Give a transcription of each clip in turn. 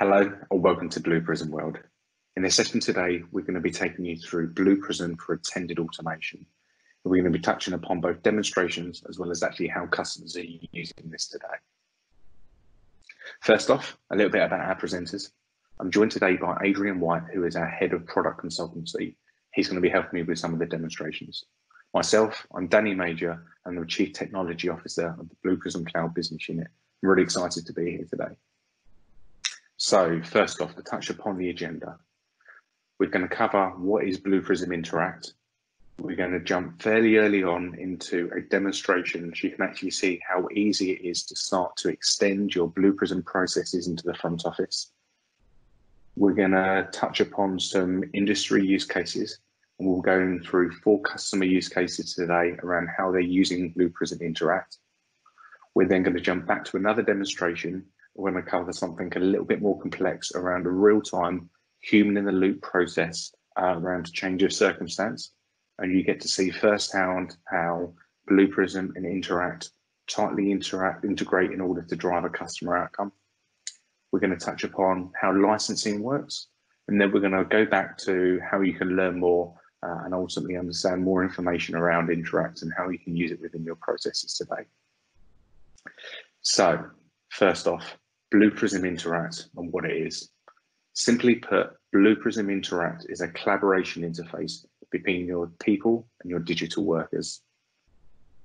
Hello and welcome to Blue Prism World. In this session today, we're going to be taking you through Blue Prism for attended automation. We're going to be touching upon both demonstrations as well as actually how customers are using this today. First off, a little bit about our presenters. I'm joined today by Adrian White, who is our head of product consultancy. He's going to be helping me with some of the demonstrations. Myself, I'm Danny Major, and the Chief Technology Officer of the Blue Prism Cloud Business Unit. I'm really excited to be here today. So first off, to touch upon the agenda, we're going to cover what is Blue Prism Interact. We're going to jump fairly early on into a demonstration so you can actually see how easy it is to start to extend your Blue Prism processes into the front office. We're going to touch upon some industry use cases and we'll go through four customer use cases today around how they're using Blue Prism Interact. We're then going to jump back to another demonstration we're going to cover something a little bit more complex around a real-time human in the loop process uh, around change of circumstance. And you get to see firsthand how Blue Prism and Interact tightly interact, integrate in order to drive a customer outcome. We're going to touch upon how licensing works, and then we're going to go back to how you can learn more uh, and ultimately understand more information around Interact and how you can use it within your processes today. So first off, Blue Prism Interact and what it is. Simply put, Blue Prism Interact is a collaboration interface between your people and your digital workers.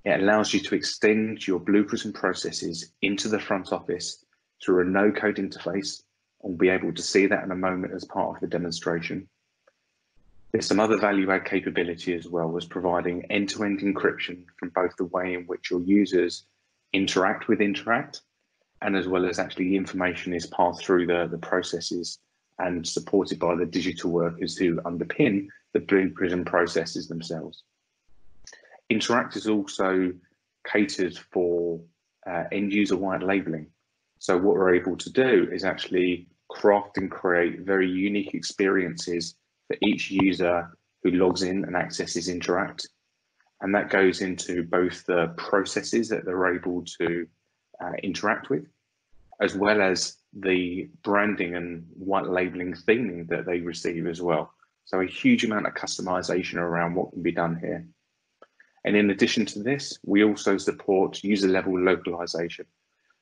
It allows you to extend your Blue Prism processes into the front office through a no-code interface, and we'll be able to see that in a moment as part of the demonstration. There's some other value add capability as well as providing end-to-end -end encryption from both the way in which your users interact with Interact and as well as actually the information is passed through the, the processes and supported by the digital workers who underpin the Blue Prism processes themselves. Interact is also catered for uh, end user white labeling. So what we're able to do is actually craft and create very unique experiences for each user who logs in and accesses Interact. And that goes into both the processes that they're able to uh, interact with, as well as the branding and white labeling theming that they receive as well. So a huge amount of customization around what can be done here. And in addition to this, we also support user level localization.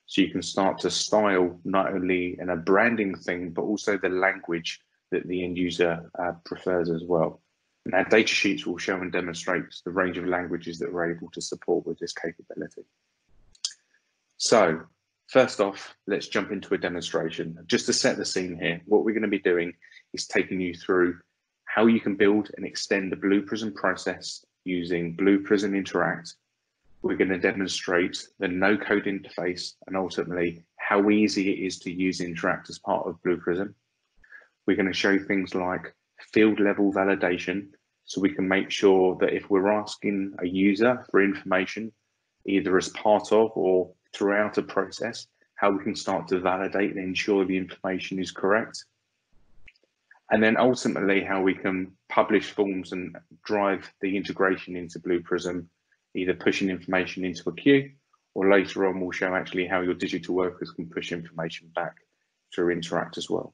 So you can start to style not only in a branding thing, but also the language that the end user uh, prefers as well. And our data sheets will show and demonstrate the range of languages that we're able to support with this capability. So First off, let's jump into a demonstration. Just to set the scene here, what we're going to be doing is taking you through how you can build and extend the Blue Prism process using Blue Prism Interact. We're going to demonstrate the no-code interface and ultimately how easy it is to use Interact as part of Blue Prism. We're going to show things like field level validation so we can make sure that if we're asking a user for information, either as part of or throughout a process, how we can start to validate and ensure the information is correct. And then ultimately how we can publish forms and drive the integration into Blue Prism, either pushing information into a queue or later on we'll show actually how your digital workers can push information back through Interact as well.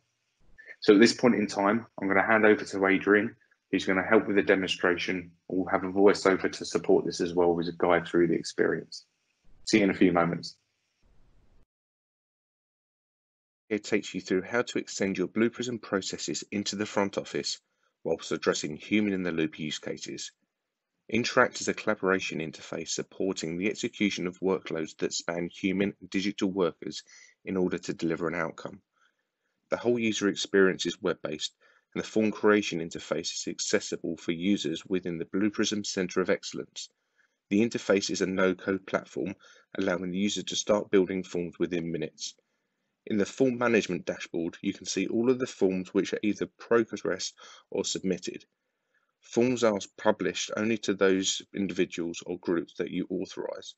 So at this point in time, I'm going to hand over to Adrian, who's going to help with the demonstration. We'll have a voiceover to support this as well as a guide through the experience. See you in a few moments. It takes you through how to extend your Blue Prism processes into the front office whilst addressing human in the loop use cases. Interact is a collaboration interface supporting the execution of workloads that span human and digital workers in order to deliver an outcome. The whole user experience is web-based and the form creation interface is accessible for users within the Blue Prism Center of Excellence. The interface is a no-code platform allowing the user to start building forms within minutes. In the form management dashboard, you can see all of the forms which are either progressed or submitted. Forms are published only to those individuals or groups that you authorize.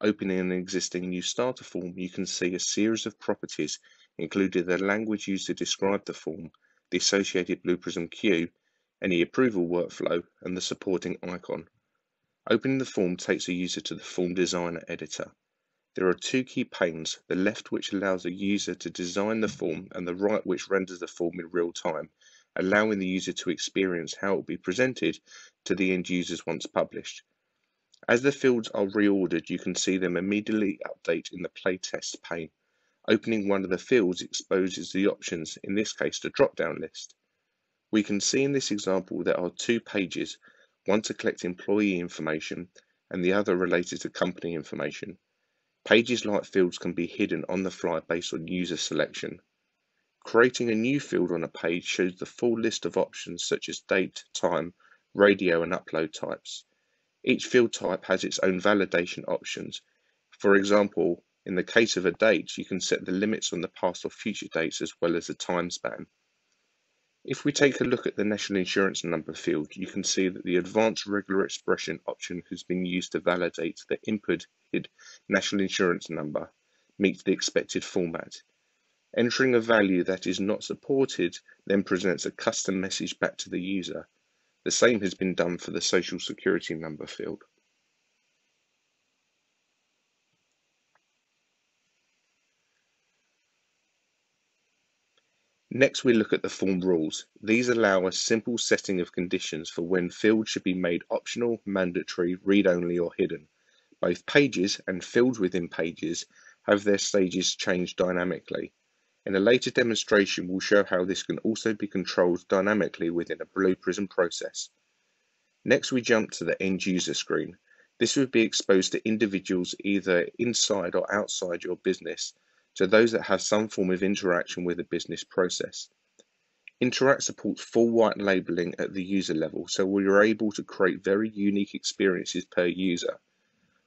Opening an existing new starter form, you can see a series of properties, including the language used to describe the form, the associated Blue Prism queue, any approval workflow, and the supporting icon. Opening the form takes a user to the Form Designer editor. There are two key panes, the left which allows a user to design the form and the right which renders the form in real time, allowing the user to experience how it will be presented to the end users once published. As the fields are reordered, you can see them immediately update in the playtest pane. Opening one of the fields exposes the options, in this case the drop-down list. We can see in this example there are two pages, one to collect employee information and the other related to company information. Pages like fields can be hidden on the fly based on user selection. Creating a new field on a page shows the full list of options such as date, time, radio and upload types. Each field type has its own validation options. For example, in the case of a date, you can set the limits on the past or future dates as well as the time span. If we take a look at the national insurance number field, you can see that the advanced regular expression option has been used to validate the inputted national insurance number meets the expected format. Entering a value that is not supported then presents a custom message back to the user. The same has been done for the social security number field. Next, we look at the form rules. These allow a simple setting of conditions for when fields should be made optional, mandatory, read-only or hidden. Both pages and fields within pages have their stages changed dynamically. In a later demonstration, we'll show how this can also be controlled dynamically within a Blue Prism process. Next, we jump to the end user screen. This would be exposed to individuals either inside or outside your business to those that have some form of interaction with a business process. Interact supports full white labeling at the user level, so we are able to create very unique experiences per user.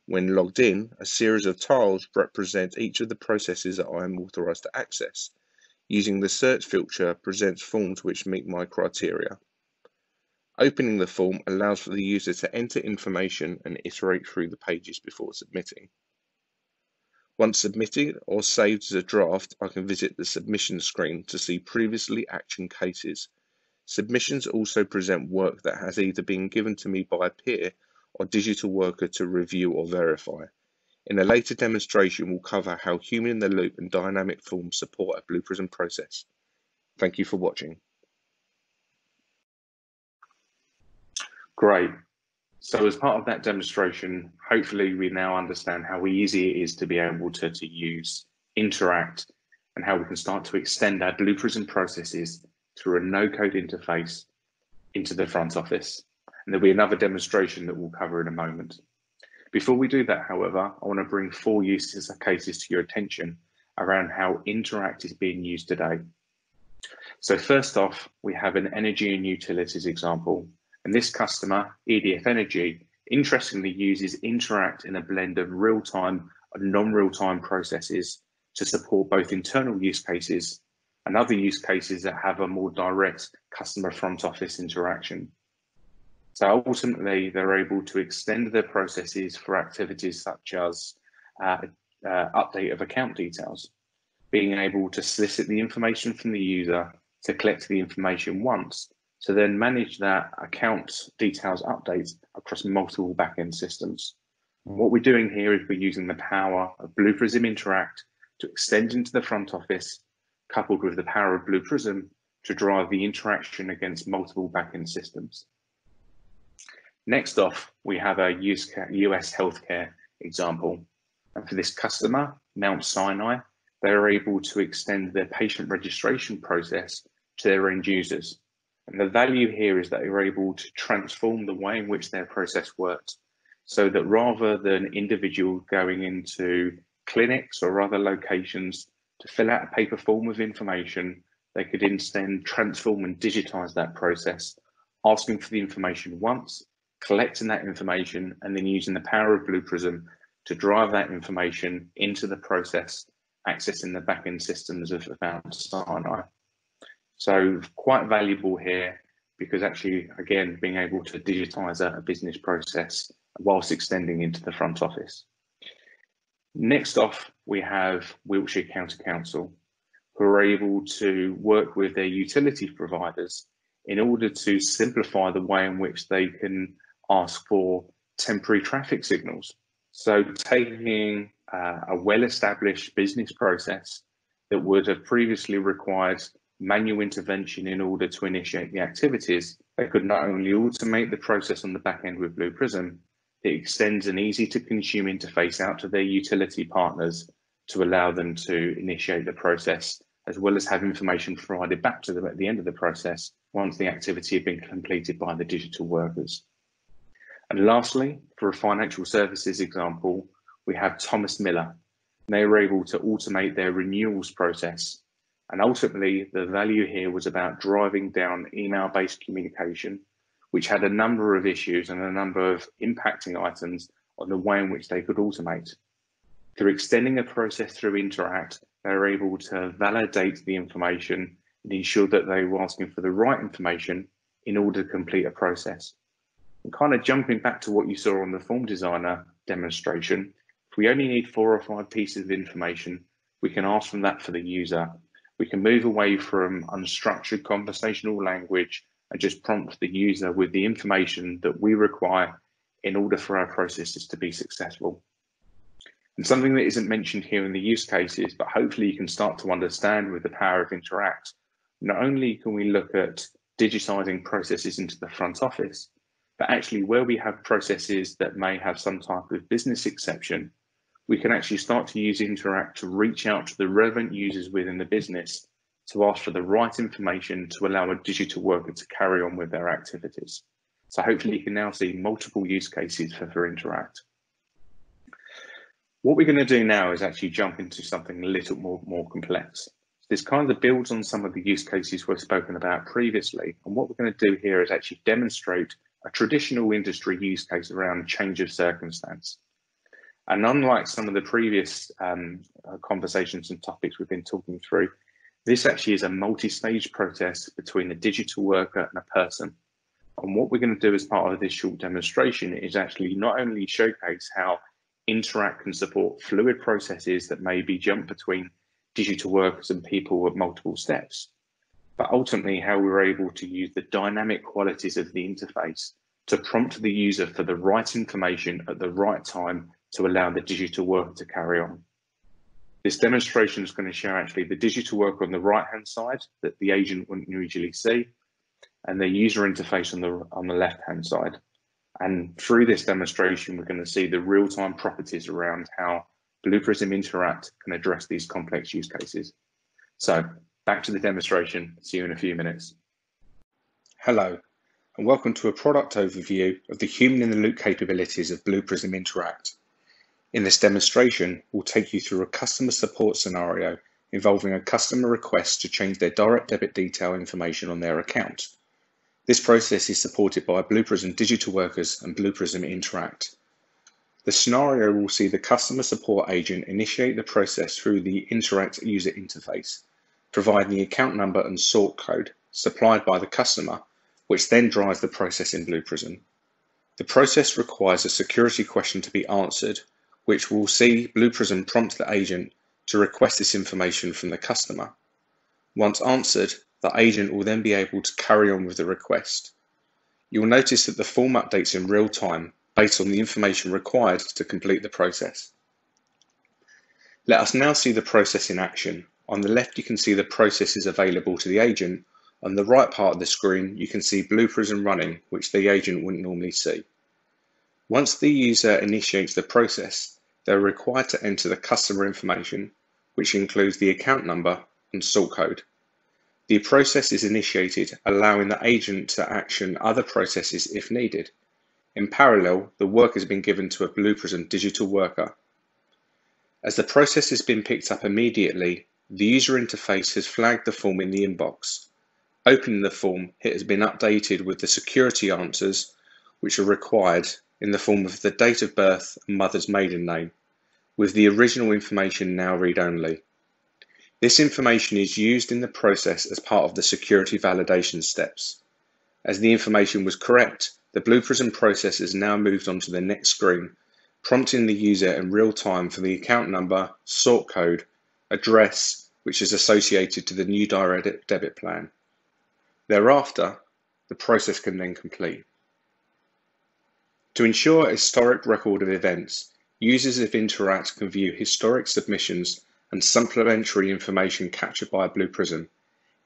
When logged in, a series of tiles represent each of the processes that I am authorized to access. Using the search filter presents forms which meet my criteria. Opening the form allows for the user to enter information and iterate through the pages before submitting. Once submitted or saved as a draft, I can visit the submission screen to see previously actioned cases. Submissions also present work that has either been given to me by a peer or digital worker to review or verify. In a later demonstration, we'll cover how human in the loop and dynamic forms support a Blue Prism process. Thank you for watching. Great. So as part of that demonstration, hopefully we now understand how easy it is to be able to, to use, interact, and how we can start to extend our Blue Prism processes through a no-code interface into the front office. And there'll be another demonstration that we'll cover in a moment. Before we do that, however, I want to bring four uses cases to your attention around how Interact is being used today. So first off, we have an energy and utilities example and this customer, EDF Energy, interestingly uses Interact in a blend of real-time and non-real-time processes to support both internal use cases and other use cases that have a more direct customer front office interaction. So ultimately, they're able to extend their processes for activities such as uh, uh, update of account details, being able to solicit the information from the user to collect the information once to then manage that account details updates across multiple backend systems. Hmm. what we're doing here is we're using the power of Blue Prism Interact to extend into the front office, coupled with the power of Blue Prism to drive the interaction against multiple backend systems. Next off, we have a US healthcare example. And for this customer, Mount Sinai, they're able to extend their patient registration process to their end users. And the value here is that you're able to transform the way in which their process works so that rather than individual going into clinics or other locations to fill out a paper form of information, they could instead transform and digitize that process, asking for the information once, collecting that information, and then using the power of Blue Prism to drive that information into the process, accessing the backend systems of Mount Sinai. So quite valuable here because actually, again, being able to digitize a, business process whilst extending into the front office. Next off, we have Wiltshire County Council, who are able to work with their utility providers in order to simplify the way in which they can ask for temporary traffic signals. So taking uh, a well-established business process that would have previously required manual intervention in order to initiate the activities, they could not only automate the process on the back end with Blue Prism, it extends an easy to consume interface out to their utility partners to allow them to initiate the process, as well as have information provided back to them at the end of the process once the activity had been completed by the digital workers. And lastly, for a financial services example, we have Thomas Miller. They were able to automate their renewals process. And ultimately, the value here was about driving down email based communication, which had a number of issues and a number of impacting items on the way in which they could automate. Through extending a process through Interact, they were able to validate the information and ensure that they were asking for the right information in order to complete a process. And kind of jumping back to what you saw on the form designer demonstration, if we only need four or five pieces of information, we can ask from that for the user. We can move away from unstructured conversational language and just prompt the user with the information that we require in order for our processes to be successful. And something that isn't mentioned here in the use cases, but hopefully you can start to understand with the power of Interact, not only can we look at digitizing processes into the front office, but actually where we have processes that may have some type of business exception, we can actually start to use Interact to reach out to the relevant users within the business to ask for the right information to allow a digital worker to carry on with their activities. So hopefully you can now see multiple use cases for, for Interact. What we're going to do now is actually jump into something a little more, more complex. This kind of builds on some of the use cases we've spoken about previously. And what we're going to do here is actually demonstrate a traditional industry use case around change of circumstance. And unlike some of the previous um, uh, conversations and topics we've been talking through, this actually is a multi-stage process between a digital worker and a person. And what we're going to do as part of this short demonstration is actually not only showcase how Interact can support fluid processes that may be jumped between digital workers and people at multiple steps, but ultimately how we're able to use the dynamic qualities of the interface to prompt the user for the right information at the right time to allow the digital worker to carry on. This demonstration is going to show actually the digital worker on the right hand side that the agent wouldn't usually see and the user interface on the on the left hand side. And through this demonstration, we're going to see the real-time properties around how Blue Prism Interact can address these complex use cases. So back to the demonstration. See you in a few minutes. Hello, and welcome to a product overview of the human in the loop capabilities of Blue Prism Interact. In this demonstration, we'll take you through a customer support scenario involving a customer request to change their direct debit detail information on their account. This process is supported by Blue Prism Digital Workers and Blue Prism Interact. The scenario will see the customer support agent initiate the process through the Interact user interface, provide the account number and sort code supplied by the customer, which then drives the process in Blue Prism. The process requires a security question to be answered which will see Blue Prism prompt the agent to request this information from the customer. Once answered, the agent will then be able to carry on with the request. You will notice that the form updates in real time based on the information required to complete the process. Let us now see the process in action. On the left, you can see the processes available to the agent. On the right part of the screen, you can see Blue Prism running, which the agent wouldn't normally see. Once the user initiates the process, they are required to enter the customer information, which includes the account number and sort code. The process is initiated, allowing the agent to action other processes if needed. In parallel, the work has been given to a Blue Prism digital worker. As the process has been picked up immediately, the user interface has flagged the form in the inbox. Opening the form, it has been updated with the security answers which are required in the form of the date of birth and mother's maiden name, with the original information now read-only. This information is used in the process as part of the security validation steps. As the information was correct, the Blue Prism process has now moved on to the next screen, prompting the user in real time for the account number, sort code, address, which is associated to the new direct debit plan. Thereafter, the process can then complete. To ensure a historic record of events, users of Interact can view historic submissions and supplementary information captured by Blue Prism.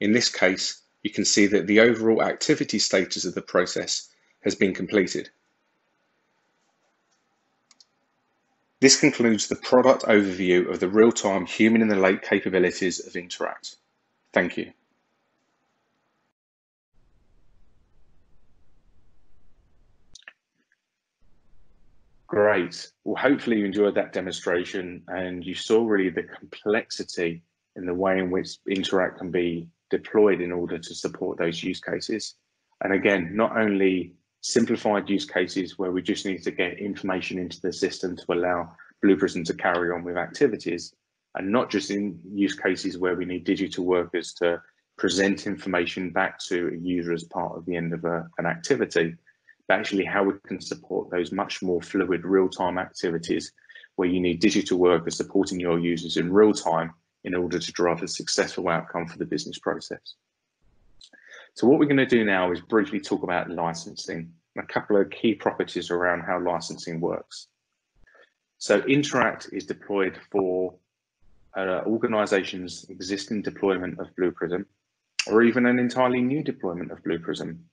In this case, you can see that the overall activity status of the process has been completed. This concludes the product overview of the real-time human in the lake capabilities of Interact. Thank you. Great. Well, hopefully you enjoyed that demonstration and you saw really the complexity in the way in which Interact can be deployed in order to support those use cases. And again, not only simplified use cases where we just need to get information into the system to allow Blue Prism to carry on with activities, and not just in use cases where we need digital workers to present information back to a user as part of the end of a, an activity, but actually how we can support those much more fluid real-time activities where you need digital workers supporting your users in real time in order to drive a successful outcome for the business process. So what we're going to do now is briefly talk about licensing, a couple of key properties around how licensing works. So Interact is deployed for uh, organization's existing deployment of Blue Prism, or even an entirely new deployment of Blue Prism.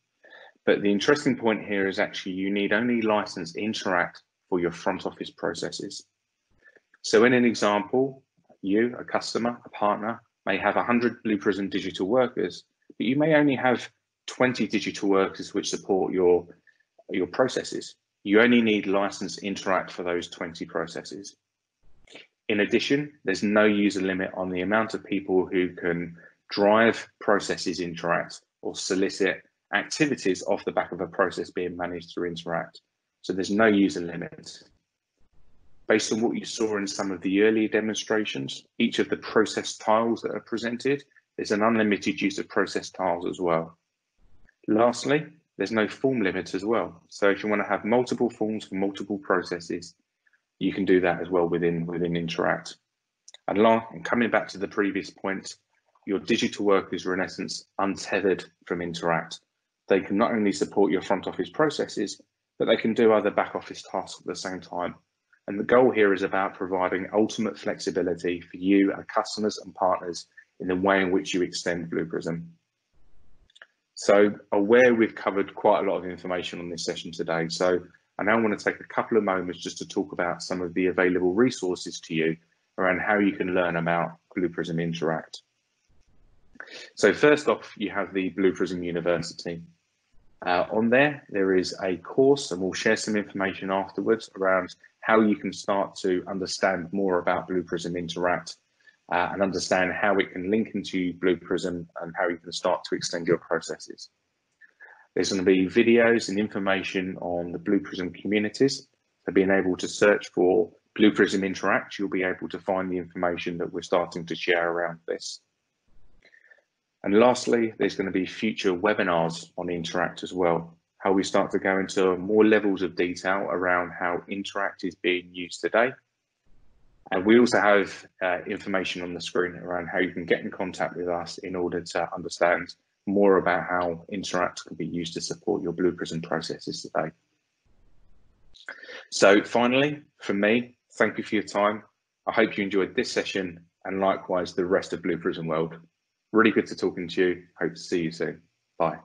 But the interesting point here is actually you need only license Interact for your front office processes. So in an example, you, a customer, a partner, may have 100 Blue Prism digital workers, but you may only have 20 digital workers which support your, your processes. You only need license interact for those 20 processes. In addition, there's no user limit on the amount of people who can drive processes interact or solicit activities off the back of a process being managed through interact. So there's no user limit. Based on what you saw in some of the earlier demonstrations, each of the process tiles that are presented, there's an unlimited use of process tiles as well. Lastly, there's no form limit as well. So if you want to have multiple forms for multiple processes, you can do that as well within, within Interact. And, long, and coming back to the previous point, your digital work is in essence untethered from Interact. They can not only support your front office processes, but they can do other back office tasks at the same time. And the goal here is about providing ultimate flexibility for you, our customers and partners in the way in which you extend Blue Prism. So aware we've covered quite a lot of information on this session today. So I now want to take a couple of moments just to talk about some of the available resources to you around how you can learn about Blue Prism Interact. So first off, you have the Blue Prism University. Uh, on there, there is a course and we'll share some information afterwards around how you can start to understand more about Blue Prism Interact uh, and understand how it can link into Blue Prism and how you can start to extend your processes. There's going to be videos and information on the Blue Prism communities. So being able to search for Blue Prism Interact, you'll be able to find the information that we're starting to share around this. And lastly, there's going to be future webinars on Interact as well, how we start to go into more levels of detail around how Interact is being used today. And we also have uh, information on the screen around how you can get in contact with us in order to understand more about how Interact can be used to support your Blue Prism processes today. So finally, from me, thank you for your time. I hope you enjoyed this session and likewise the rest of Blue Prism World. Really good to talking to you. Hope to see you soon. Bye.